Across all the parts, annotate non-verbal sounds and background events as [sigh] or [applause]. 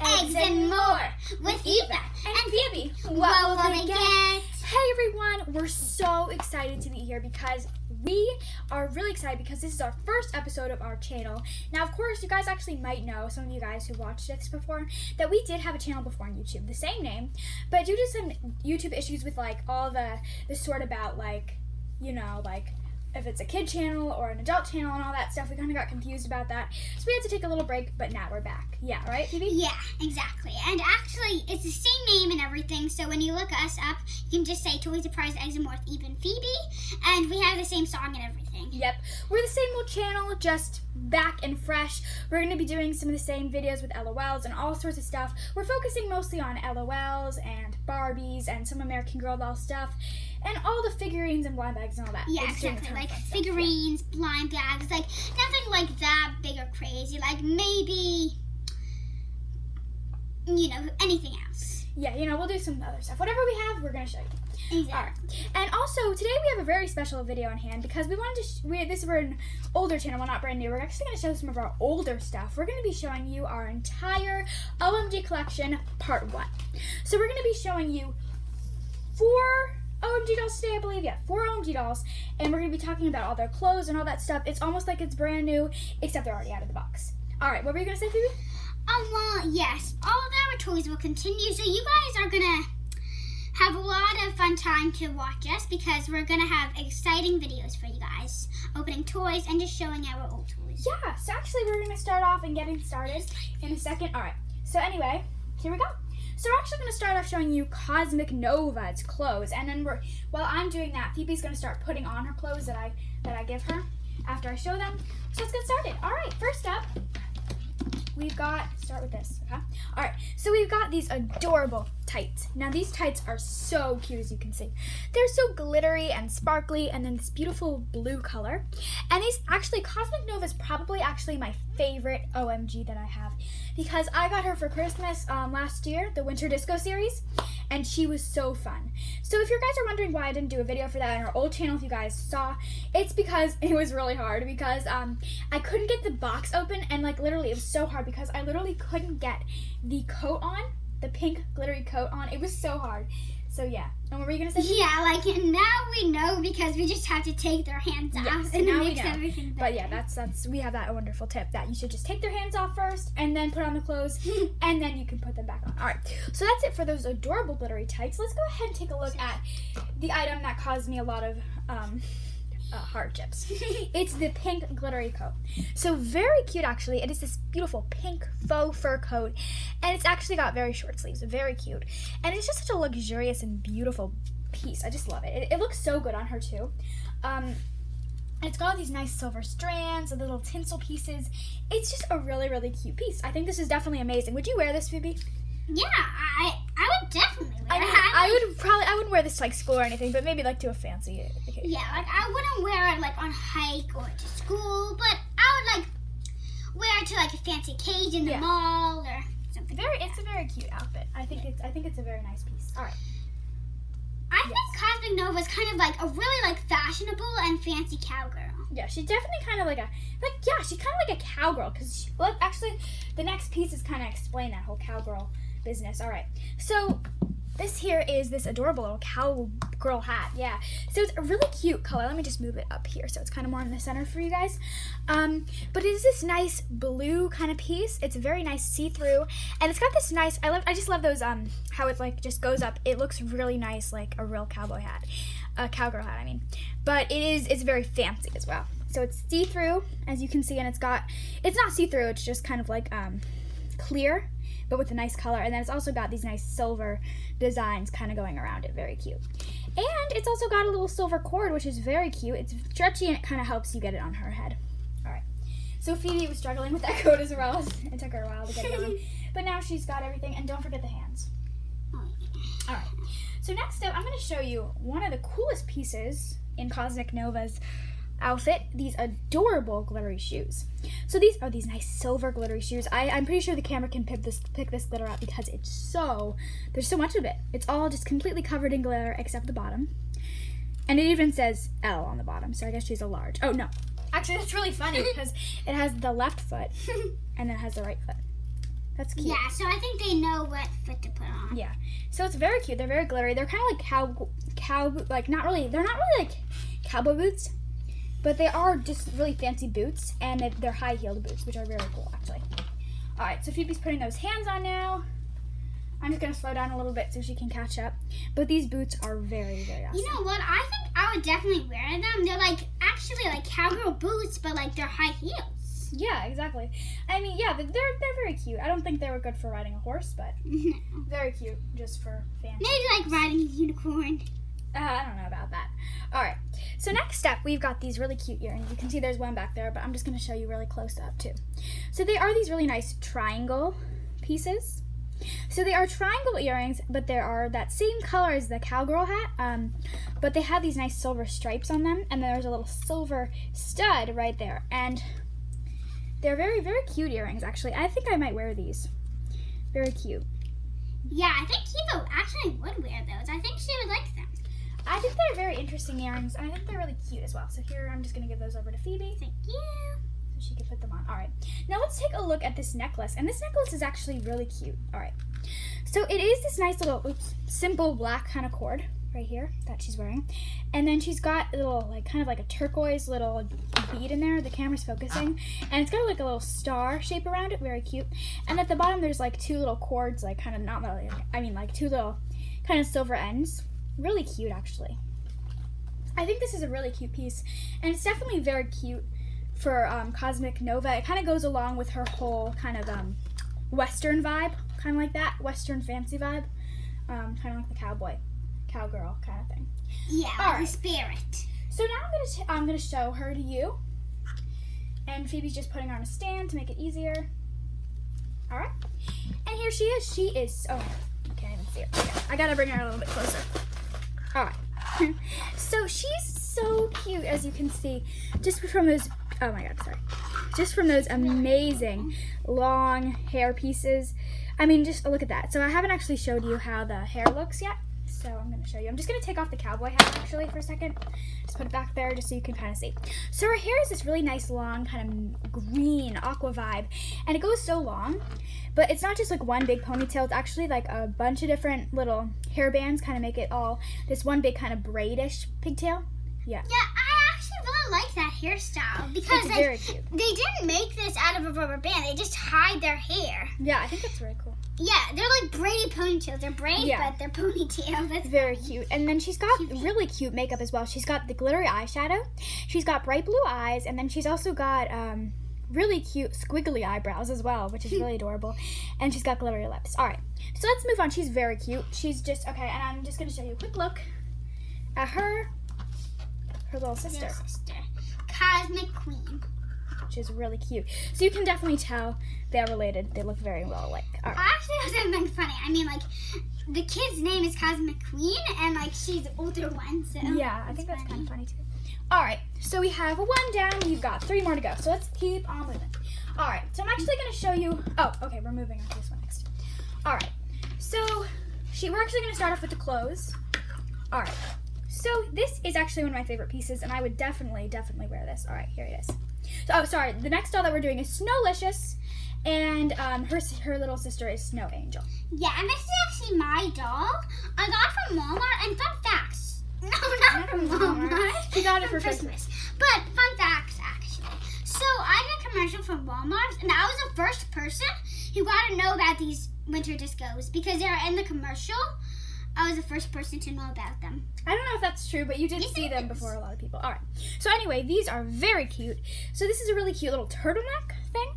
eggs, and more with Eva and Phoebe. What will they get? Hey everyone, we're so excited to be here because we are really excited because this is our first episode of our channel. Now, of course, you guys actually might know, some of you guys who watched this before, that we did have a channel before on YouTube, the same name, but due to some YouTube issues with like all the, the sort about like, you know, like if it's a kid channel or an adult channel and all that stuff. We kind of got confused about that. So we had to take a little break, but now we're back. Yeah, right, Phoebe? Yeah, exactly. And actually, it's the same name and everything. So when you look us up, you can just say Toys Surprise Eggs and More Even Phoebe. And we have the same song and everything. Yep. We're the same old channel, just back and fresh. We're going to be doing some of the same videos with LOLs and all sorts of stuff. We're focusing mostly on LOLs and Barbies and some American Girl doll stuff and all the figurines and blind bags and all that. Yeah, It's doing a exactly. Like figurines, blind bags, like nothing like that big or crazy. Like maybe, you know, anything else. Yeah, you know, we'll do some other stuff. Whatever we have, we're going to show you. Exactly. All right. And also, today we have a very special video on hand because we wanted to. Sh- we this is we're an older channel, well, not brand new. We're actually going to show some of our older stuff. We're going to be showing you our entire OMG collection, part one. So we're going to be showing you four OMG dolls today, I believe. Yeah, four OMG dolls, and we're going to be talking about all their clothes and all that stuff. It's almost like it's brand new, except they're already out of the box. All right, what were you going to say, Phoebe? Um, well, yes, all of our toys will continue. So you guys are gonna have a lot of fun time to watch us because we're gonna have exciting videos for you guys, opening toys and just showing our old toys. Yeah, so actually we're gonna start off and getting started in a second. All right. So anyway, here we go. So we're actually gonna start off showing you Cosmic Nova's clothes, and then we're while I'm doing that, Phoebe's gonna start putting on her clothes that I that I give her after I show them. So let's get started. All right. First up, we've got start with this. Okay. All right. So we've got these adorable tights. Now these tights are so cute as you can see. They're so glittery and sparkly, and then this beautiful blue color. And these actually, Cosmic Nova is probably actually my favorite OMG that I have because I got her for Christmas um, last year, the Winter Disco series, and she was so fun. So if you guys are wondering why I didn't do a video for that on our old channel, if you guys saw, it's because [laughs] it was really hard because um, I couldn't get the box open and like literally it was so hard because I literally couldn't get the coat on, the pink glittery coat on. It was so hard. So yeah. And what were you gonna say? Yeah, like now we know because we just have to take their hands off and now it we know. everything better. But yeah, that's that's we have that wonderful tip that you should just take their hands off first and then put on the clothes [laughs] and then you can put them back on. All right, so that's it for those adorable glittery tights. Let's go ahead and take a look at the item that caused me a lot of um, uh, hardships. [laughs] it's the pink glittery coat. So very cute actually. It is this beautiful pink faux fur coat and it's actually got very short sleeves. Very cute. And it's just such a luxurious and beautiful piece. I just love it. It, it looks so good on her too. Um, it's got all these nice silver strands and little tinsel pieces. It's just a really, really cute piece. I think this is definitely amazing. Would you wear this, Phoebe? yeah, I I would definitely wear I mean, it. I would probably, I wouldn't wear this to like school or anything, but maybe like to a fancy occasion. Yeah, like I wouldn't wear it like on hike or to school, but I would like wear it to like a fancy cage in the Yeah. mall or something. Very, like it's a very cute outfit. I think it's, I think it's a very nice piece. All right. I think Cosmic Nova is kind of like a really like fashionable and fancy cowgirl. Yeah, she's definitely kind of like a, like yeah, she's kind of like a cowgirl because well, actually, the next piece is kind of explain that whole cowgirl business. All right, so this here is this adorable little cowgirl hat. Yeah, so it's a really cute color. Let me just move it up here so it's kind of more in the center for you guys. Um, but it is this nice blue kind of piece. It's very nice see-through, and it's got this nice. I love. I just love those. Um, how it like just goes up. It looks really nice, like a real cowboy hat, a cowgirl hat. I mean, but it is. It's very fancy as well. So it's see-through, as you can see, and it's got. It's not see-through. It's just kind of like um, clear, but with a nice color. And then it's also got these nice silver designs kind of going around it. Very cute. And it's also got a little silver cord, which is very cute. It's stretchy and it kind of helps you get it on her head. All right. So Phoebe was struggling with [laughs] that coat as well. It took her a while to get it on. [laughs] But now she's got everything. And don't forget the hands. All right. So next up, I'm going to show you one of the coolest pieces in Cosmic Nova's outfit. These adorable glittery shoes. So these are these nice silver glittery shoes. I, I'm pretty sure the camera can pick this pick this glitter up because it's so there's so much of it. It's all just completely covered in glitter except the bottom. And it even says L on the bottom, so I guess she's a large. Oh no. Actually that's really funny [laughs] because it has the left foot and then it has the right foot. That's cute. Yeah, so I think they know what foot to put on. Yeah. So it's very cute. They're very glittery. They're kind of like cow, cow, like not really. They're not really like cowboy boots, but they are just really fancy boots, and they- they're high heeled boots, which are very cool actually. All right. So Phoebe's putting those hands on now. I'm just gonna slow down a little bit so she can catch up. But these boots are very, very awesome. You know what? I think I would definitely wear them. They're like actually like cowgirl boots, but like they're high heels. yeah, exactly. I mean, yeah, they're they're very cute. I don't think they were good for riding a horse, but [laughs] very cute just for fans. Maybe like riding a unicorn. Uh, [laughs] I don't know about that. All right. So next step, we've got these really cute earrings. You can see there's one back there, but I'm just going to show you really close up too. So they are these really nice triangle pieces. So they are triangle earrings, but they are that same color as the cowgirl hat. Um, but they have these nice silver stripes on them, and then there's a little silver stud right there. And they're very, very cute earrings. Actually, I think I might wear these. Very cute. Yeah, I think Kiva actually would wear those. I think she would like them. I think they're very interesting earrings, and I think they're really cute as well. So here, I'm just gonna give those over to Phoebe. Thank you. so she can put them on. All right. Now let's take a look at this necklace. And this necklace is actually really cute. All right. So it is this nice little oops, simple black kind of cord right here that she's wearing. And then she's got a little like kind of like a turquoise little bead in there. The camera's focusing. And it's got like a little star shape around it, very cute. And at the bottom there's like two little cords like kind of not really I mean like two little kind of silver ends. Really cute actually. I think this is a really cute piece. And it's definitely very cute for um, Cosmic Nova. It kind of goes along with her whole kind of um, Western vibe, kind of like that Western fancy vibe, um, kind of like the cowboy, cowgirl kind of thing. Yeah, All right. the spirit. So now I'm gonna t- I'm gonna show her to you, and Phoebe's just putting her on a stand to make it easier. All right, and here she is. She is. Oh, you can't even see her. I gotta bring her a little bit closer. Right. [laughs] so she's so cute, as you can see, just from those. Oh my God, sorry. Just from those amazing long hair pieces. I mean, just look at that. So I haven't actually showed you how the hair looks yet. So I'm going to show you. I'm just going to take off the cowboy hat actually for a second. Just put it back there just so you can kind of see. So her hair is this really nice long kind of green aqua vibe. And it goes so long. But it's not just like one big ponytail. It's actually like a bunch of different little hair bands kind of make it all this one big kind of braidish pigtail. Yeah, I actually really like that hairstyle because It's like, very cute. they didn't make this out of a rubber band. They just hide their hair. Yeah, I think that's very cool. Yeah, they're like braided ponytails. They're braid, Yeah. but they're ponytail. That's Very cute. And then she's got really cute makeup as well. She's got the glittery eyeshadow. She's got bright blue eyes, and then she's also got um, really cute squiggly eyebrows as well, which is really adorable. And she's got glittery lips. All right, so let's move on. She's very cute. She's just okay, and I'm just gonna show you a quick look at her, her little sister, their sister. Cosmic Queen. which is really cute. So you can definitely tell they're related. They look very well alike. Right. Actually, that been funny. I mean, like, the kid's name is Cosmic Queen, and like she's the older one. So Yeah, I think that's kind of funny too. All right, so we have one down. We've got three more to go. So let's keep on moving. All right, so I'm actually going to show you. Oh, okay, we're moving on to this one next. All right, so she we're actually going to start off with the clothes. All right, so this is actually one of my favorite pieces, and I would definitely, definitely wear this. All right, here it is. So, oh, sorry. The next doll that we're doing is Snowlicious, and um, her her little sister is Snow Angel. Yeah, and this is actually my doll. I got it from Walmart. And fun facts. [laughs] No, not, from Walmart. She got it for Christmas. But fun facts, actually. So I did a commercial from Walmart, and I was the first person who got to know about these winter discos because they're in the commercial. I was the first person to know about them. I don't know if that's true, but you did Yes, see them is. before a lot of people. All right. So anyway, these are very cute. So this is a really cute little turtleneck thing,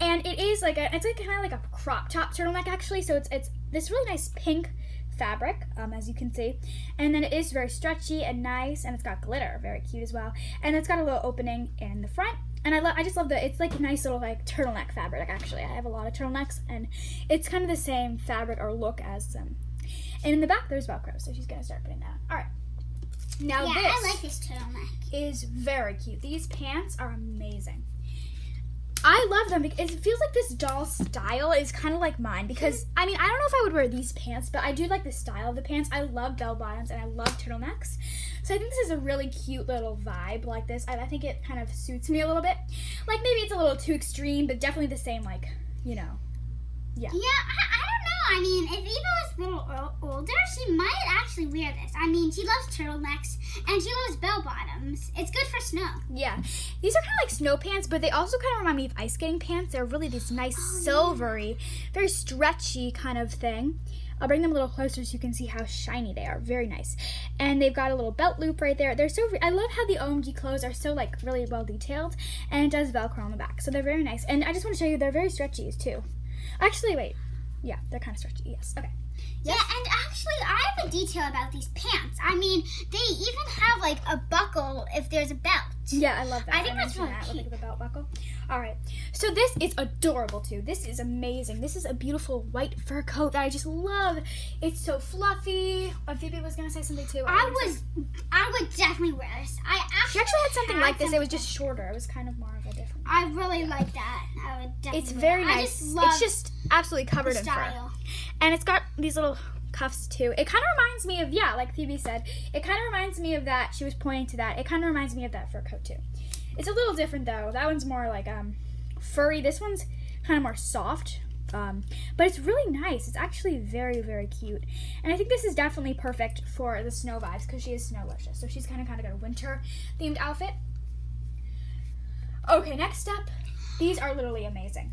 and it is like a it's like kind of like a crop top turtleneck actually. So it's it's this really nice pink fabric, um, as you can see, and then it is very stretchy and nice, and it's got glitter, very cute as well, and it's got a little opening in the front. And I, lo- I just love the it's like a nice little like turtleneck fabric actually. I have a lot of turtlenecks and it's kind of the same fabric or look as them. And in the back there's Velcro, so she's gonna start putting that on. Alright. Now yeah, this I like this turtleneck. is very cute. These pants are amazing. I love them because it feels like this doll style is kind of like mine because I mean I don't know if I would wear these pants, but I do like the style of the pants. I love bell bottoms and I love turtlenecks, so I think this is a really cute little vibe like this. I, I think it kind of suits me a little bit. Like maybe it's a little too extreme, but definitely the same like you know Yeah. Yeah, I, I don't know. I mean, if Eva was a little older, she might actually wear this. I mean, she loves turtlenecks and she loves bell bottoms. It's good for snow. Yeah. These are kind of like snow pants, but they also kind of remind me of ice skating pants. They're really this nice Oh, yeah. silvery, very stretchy kind of thing. I'll bring them a little closer so you can see how shiny they are. Very nice. And they've got a little belt loop right there. They're so I love how the OMG clothes are so like really well detailed and it does velcro on the back. So they're very nice. And I just want to show you they're very stretchy too. Actually, wait. Yeah, they're kind of stretchy. Yes. Okay. Yeah, and actually, I have a detail about these pants. I mean, they even have like a buckle if there's a belt. Yeah, I love that. I think that's really that with, cute. like, the belt buckle. All right, so this is adorable too. This is amazing. This is a beautiful white fur coat that I just love. It's so fluffy. Uh, Phoebe was gonna say something too. I was say- I would definitely wear this. I She actually, actually had something like this. It was just shorter. It was kind of more of a different. I really like that. I would definitely. It's very. I nice. just love it's just absolutely covered in fur, and it's got these little cuffs too. It kind of reminds me of yeah, like Phoebe said. It kind of reminds me of that. She was pointing to that. It kind of reminds me of that fur coat too. It's a little different though. That one's more like um furry. This one's kind of more soft. Um, but it's really nice. It's actually very, very cute. And I think this is definitely perfect for the snow vibes because she is snowlicious. So she's kind of kind of got a winter themed outfit. Okay, next up. These are literally amazing.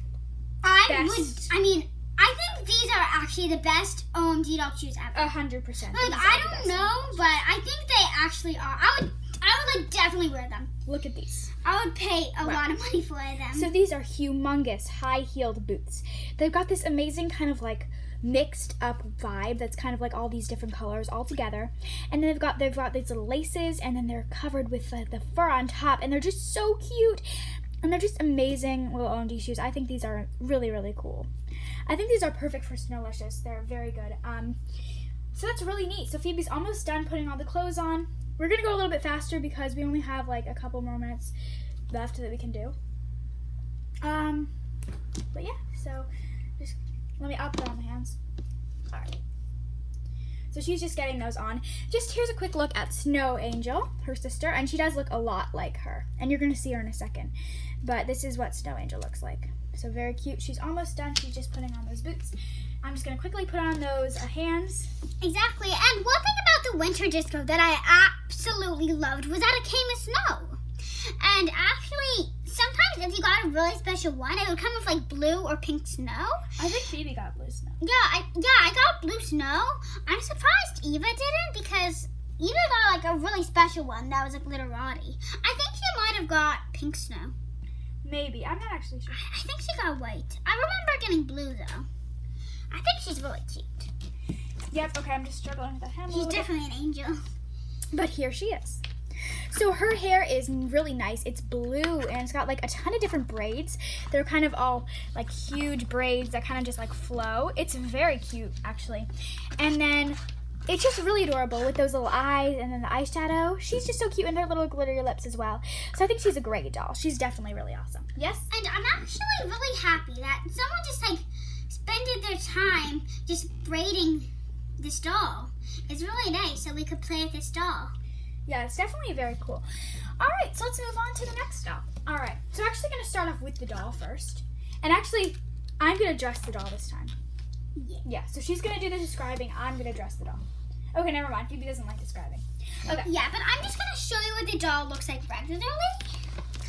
I Best. would. I mean, I think these are actually the best um, OMG dog shoes ever. A hundred percent. like I don't know, but I think they actually are. I would. I would like definitely wear them. Look at these. I would pay a Wow. lot of money for them. So these are humongous high-heeled boots. They've got this amazing kind of like mixed up vibe that's kind of like all these different colors all together. And then they've got they've got these little laces and then they're covered with the, the fur on top and they're just so cute. And they're just amazing little OMG shoes. I think these are really, really cool. I think these are perfect for Snowlicious. They're very good. Um, so that's really neat. So Phoebe's almost done putting all the clothes on. We're gonna go a little bit faster because we only have like a couple more minutes left that we can do. Um, but yeah, so just let me up put on the hands. All right. So she's just getting those on. Just here's a quick look at Snow Angel, her sister, and she does look a lot like her. And you're gonna see her in a second. But this is what Snow Angel looks like. So very cute. She's almost done. She's just putting on those boots. I'm just gonna quickly put on those uh, hands. Exactly. And one thing about the winter disco that I absolutely loved was that it came with snow. And actually, sometimes if you got a really special one, it would come with like blue or pink snow. I think Phoebe got blue snow. Yeah, I yeah, I got blue snow. I'm surprised Eva didn't because Eva got like a really special one that was like glitterati. I think she might have got pink snow. Maybe. I'm not actually sure. I think she got white. I remember getting blue though. I think she's really cute. Yep. Okay. I'm just struggling with that a She's little bit. definitely an angel. But here she is. So her hair is really nice. It's blue and it's got like a ton of different braids. They're kind of all like huge braids that kind of just like flow. It's very cute actually. And then it's just really adorable with those little eyes and then the eyeshadow. She's just so cute and her little glittery lips as well. So I think she's a great doll. She's definitely really awesome. Yes? And I'm actually really happy that someone just like spended their time just braiding this doll. It's really nice so we could play with this doll. Yeah, it's definitely very cool. All right, so let's move on to the next doll. All right, so we're actually going to start off with the doll first. And actually, I'm going to dress the doll this time. Yeah. Yeah, so she's going to do the describing. I'm going to dress the doll. Okay, never mind. Phoebe doesn't like describing. Okay. Yeah, but I'm just gonna show you what the doll looks like regularly.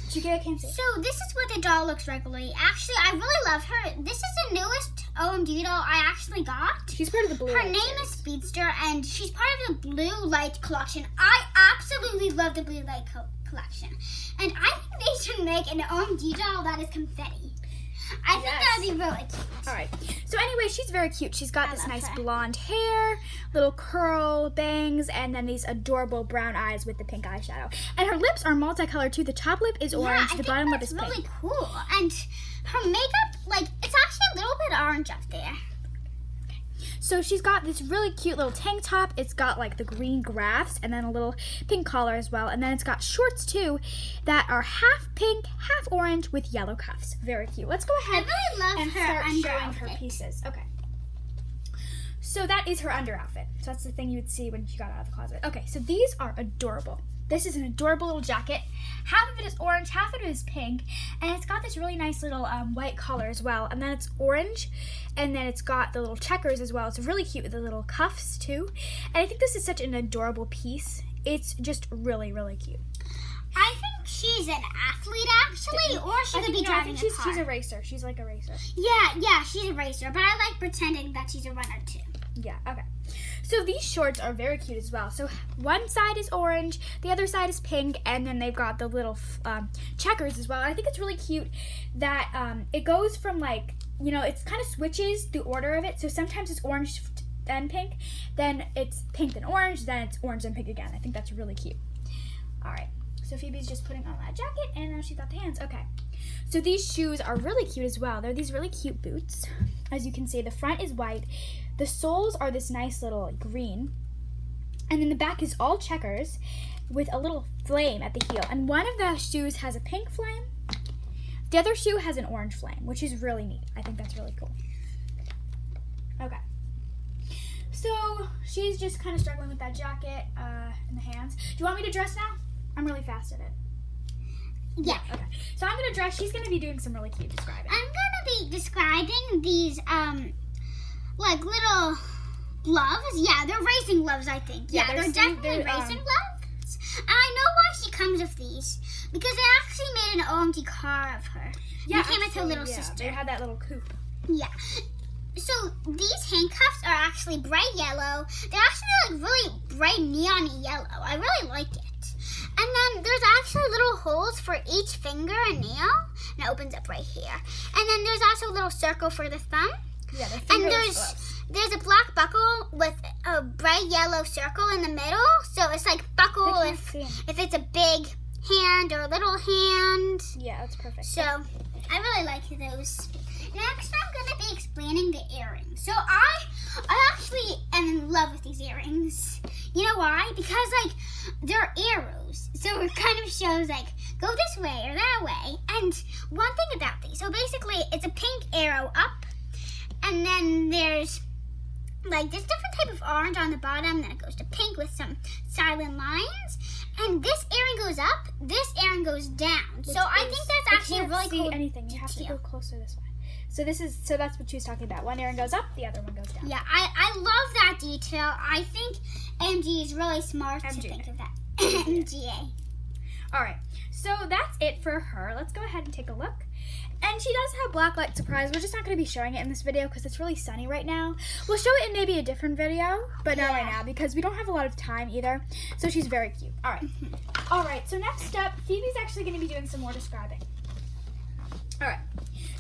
Did you get a cancer? So this is what the doll looks regularly. Actually, I really love her. This is the newest OMG doll I actually got. She's part of the blue. Her name series. is Speedster, and she's part of the Blue Light collection. I absolutely love the Blue Light co- collection, and I think they should make an OMG doll that is confetti. I think Yes. that would be really cute. All right. So anyway, she's very cute. She's got I this nice her. blonde hair, little curl bangs, and then these adorable brown eyes with the pink eyeshadow. And her lips are multicolored too. The top lip is yeah, orange. I the bottom lip that's is pink. really cool. And her makeup, like, it's actually a little bit orange up there. So she's got this really cute little tank top. It's got like the green graphs and then a little pink collar as well. And then it's got shorts too that are half pink, half orange with yellow cuffs. Very cute. Let's go ahead really love and her start under showing her pieces. Okay. So that is her under outfit. So that's the thing you would see when she got out of the closet. Okay, so these are adorable. This is an adorable little jacket. Half of it is orange, half of it is pink, and it's got this really nice little um, white collar as well. And then it's orange, and then it's got the little checkers as well. It's really cute with the little cuffs too. And I think this is such an adorable piece. It's just really, really cute. I think she's an athlete actually, or she I could be no, I driving think she's, a car. she's a racer. She's like a racer. yeah, yeah, she's a racer, but I like pretending that she's a runner too. Yeah, okay. So these shorts are very cute as well. So one side is orange, the other side is pink, and then they've got the little um, checkers as well. And I think it's really cute that um, it goes from like, you know, it's kind of switches the order of it. So sometimes it's orange then pink, then it's pink then orange, then it's orange then pink again. I think that's really cute. All right. So Phoebe's just putting on that jacket, and now she's got the hands. Okay. So these shoes are really cute as well. They're these really cute boots. As you can see, the front is white. The soles are this nice little green. And then the back is all checkers with a little flame at the heel. And one of the shoes has a pink flame. The other shoe has an orange flame, which is really neat. I think that's really cool. Okay. So she's just kind of struggling with that jacket uh, in the hands. Do you want me to dress now? I'm really fast at it. Yeah. Okay. So I'm gonna dress. She's gonna be doing some really cute describing. I'm gonna be describing these um like little gloves. Yeah, they're racing gloves, I think. Yeah, Yeah, they're they're, definitely they're, um, racing gloves. And I know why she comes with these. Because they actually made an OMG car of her. Yeah, came with her little yeah, sister. They had that little coupe. Yeah. So these handcuffs are actually bright yellow. They're actually like really bright neon yellow. I really like it. And then there's actually little holes for each finger and nail. And it opens up right here. And then there's also a little circle for the thumb. Yeah, they're And there's gloves. there's a black buckle with a bright yellow circle in the middle. So it's like buckle if, if it's a big hand or a little hand. Yeah, that's perfect. So I really like those. Next, I'm gonna be explaining the earrings. So I, I actually am in love with these earrings. You know why? Because like they're arrows, so it kind of shows like go this way or that way. And one thing about these, so basically it's a pink arrow up, and then there's like this different type of orange on the bottom. Then it goes to pink with some silent lines. And this earring goes up, this earring goes down. so I think that's actually really see cool. anything. You have to go closer this way. So this is so that's what she was talking about. One earring goes up, the other one goes down. Yeah, I, I love that detail. I think MG is really smart to think of that. MGA. All right. So that's it for her. Let's go ahead and take a look. And she does have black light surprise. We're just not going to be showing it in this video because it's really sunny right now. We'll show it in maybe a different video, but not right Yeah. now because we don't have a lot of time either. So she's very cute. All right. [laughs] All right. So next up, Phoebe's actually going to be doing some more describing. All right.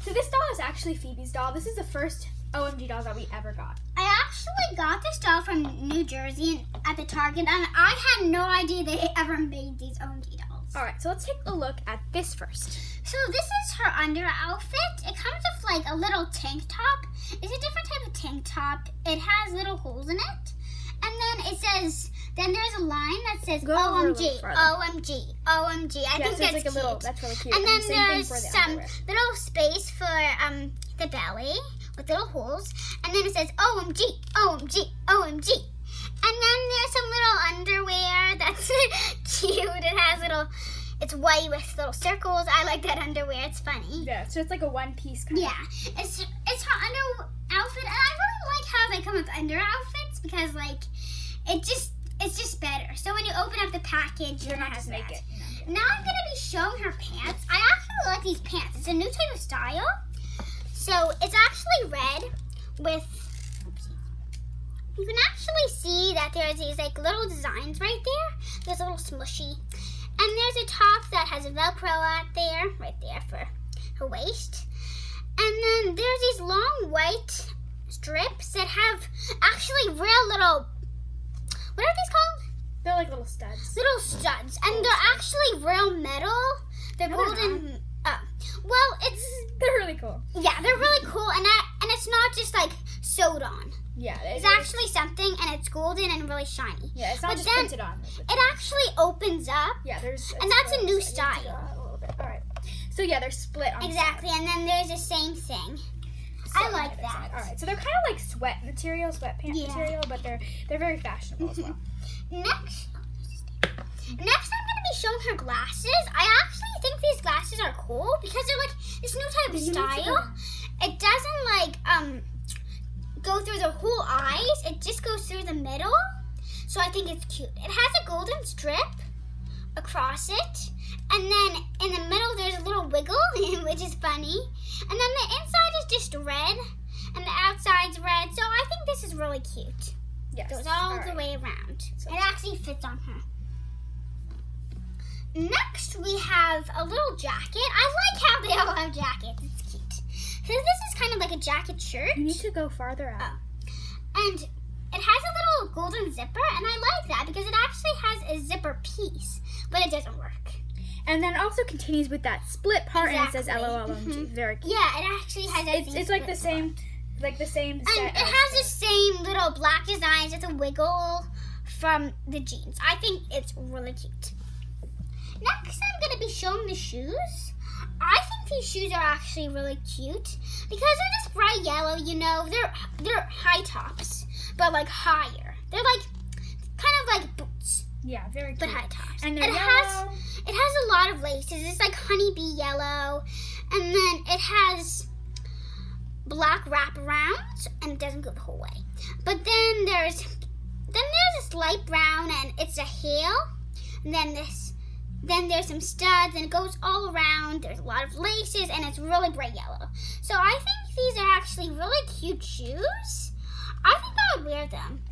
So this doll is actually Phoebe's doll. This is the first OMG doll that we ever got. I actually got this doll from New Jersey at the Target, and I had no idea they ever made these OMG dolls. All right. So let's take a look at this first. So this is her under outfit. It comes with like a little tank top. It's a different type of tank top. It has little holes in it. And then it says, then there's a line that says Go over a little OMG. OMG, OMG. I yeah, think so that's it's like cute. a little. That's really cute. And then the there's the some underwear. little space for um the belly with little holes. And then it says OMG, OMG, OMG. And then there's some little underwear [laughs] that's cute. It has little, it's white with little circles. I like that underwear. It's funny. Yeah, so it's like a one piece kind of Yeah, it's it's her under outfit, and I really like how they come with under outfits because like it just it's just better. So when you open up the package, you're not just it. Now I'm gonna be showing her pants. I actually like these pants. It's a new type of style. So it's actually red with. You can actually see that there's these like little designs right there. There's a little smushy, and there's a top that has a Velcro out there, right there for her waist. And then there's these long white strips that have actually real little. What are these called? They're like little studs. little studs, and they're actually real metal. They're No, they're golden. Well, it's They're really cool. yeah, they're really cool, and that and it's not just like sewed on. Yeah, It's actually something, and it's golden and really shiny. yeah, it's not but just then- printed on. It actually opens up yeah, there's and that's a new style. a little bit. All right. So yeah, they're split on exactly, and then there's the same thing. sides. I like that. side. All right, so they're kind of like sweat material, sweatpants Yeah. material, but they're they're very fashionable as well. [laughs] Next, oh, Next, I'm gonna be showing her glasses. I actually think these glasses are cool because they're like this new type of to style. It doesn't like um go through the whole eyes. It just goes through the middle. So I think it's cute. It has a golden strip across it, and then in the middle there's a little wiggle, [laughs] which is funny. And then the inside is just red, and the outside's red. So I think this is really cute. Yes. Goes all, right. the way around. So- it actually fits on her. Next, we have a little jacket. I like how they all have jackets. It's cute. So this is kind of like a jacket shirt, You need to go farther out. and it has a little golden zipper, and I like that because it actually has a zipper piece, but it doesn't work. And then it also continues with that split part and it says Exactly. LOLMG. Mhm. Very cute. Yeah, it actually has a. It's, it's like the same, like the same. And set it has the- the same little black designs with a wiggle from the jeans. I think it's really cute. Next, I'm going to be showing the shoes. I think these shoes are actually really cute because they're just bright yellow. You know, they're they're high tops, but like higher. They're like kind of like boots, Yeah, very cute. but high tops. And they're it yellow. has it has a lot of laces. It's like honeybee yellow, and then it has black wraparounds, and it doesn't go the whole way. But then there's then there's this light brown, and it's a heel. And then this, then there's some studs, and it goes all around. There's a lot of laces, and it's really bright yellow. So I think these are actually really cute shoes. I think I would wear them.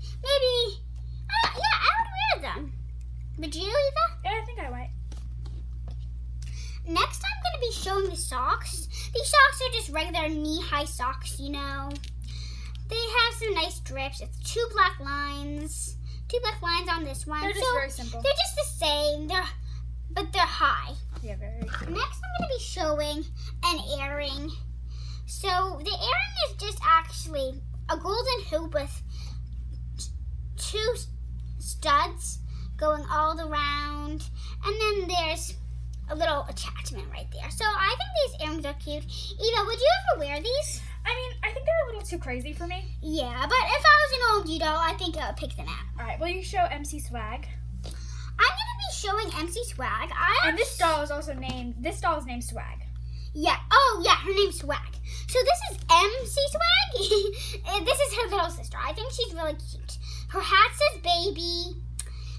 Maybe, uh, yeah, I would wear them. Would you, Eva? Yeah, I think I might. Next, I'm going to be showing the socks. These socks are just regular knee-high socks, you know. They have some nice strips. It's two black lines. Two black lines on this one. They're just So, very simple. they're just the same. They're, but they're high. Yeah, very. Next, I'm going to be showing an earring. So the earring is just actually a golden hoop with two studs going all around, and then there's a little attachment right there. So I think these earrings are cute. Eva, would you ever wear these? I mean, I think they're a little too crazy for me. Yeah, but if I was an old doll, I think I would pick them out. All right, will you show MC Swag? I'm gonna be showing MC Swag. I And this doll is also named. This doll is named Swag. Yeah. Oh, yeah. Her name's Swag. So this is MC Swag. [laughs] This is her little sister. I think she's really cute. Her hat says baby.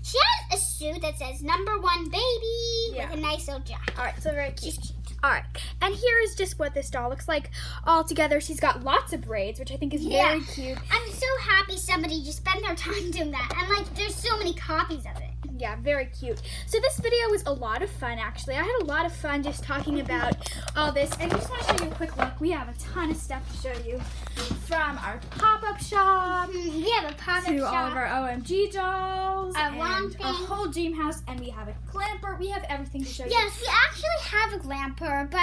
She has a suit that says number one baby Yeah. with a nice little jacket. All right, so very She's cute. All right, and here is just what this doll looks like all together. She's got lots of braids, which I think is Yeah. very cute. I'm so happy somebody just spent their time doing that. And like, there's so many copies of it. Yeah, very cute. So this video was a lot of fun, actually. I had a lot of fun just talking about all this. And I just want to show you a quick look. We have a ton of stuff to show you from our pop-up shop [laughs] We have a pop-up shop. to all of our OMG dolls A and a whole dream house. And we have a glamper. We have everything to show you. Yes, we actually have a glamper, but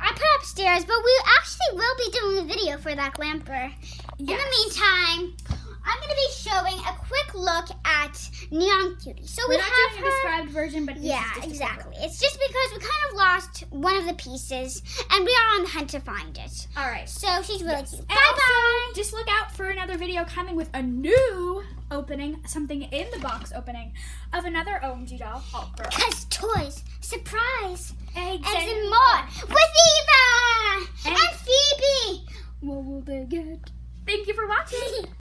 I put it upstairs. But we actually will be doing a video for that glamper. In the meantime, I'm going to be showing a quick look at Neon Cutie. So We're we have her. a described version, but this yeah, exactly. It's just because we kind of lost one of the pieces, and we are on the hunt to find it. All right. So she's really Yes. cute. Bye bye. just look out for another video coming with a new opening, something in the box opening of another OMG doll. Girl. Cause toys, surprise, Eggs and more with Eva and, And- Phoebe. What will they get? Thank you for watching. [laughs]